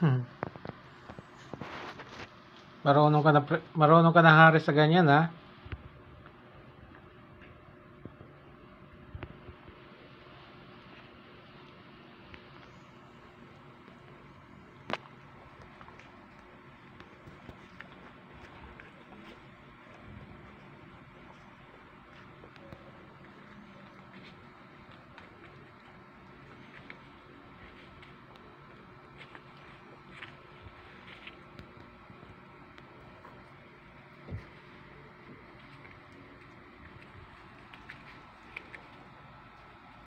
Hmm. Marunong ka na, marunong ka na Haris sa ganyan ha.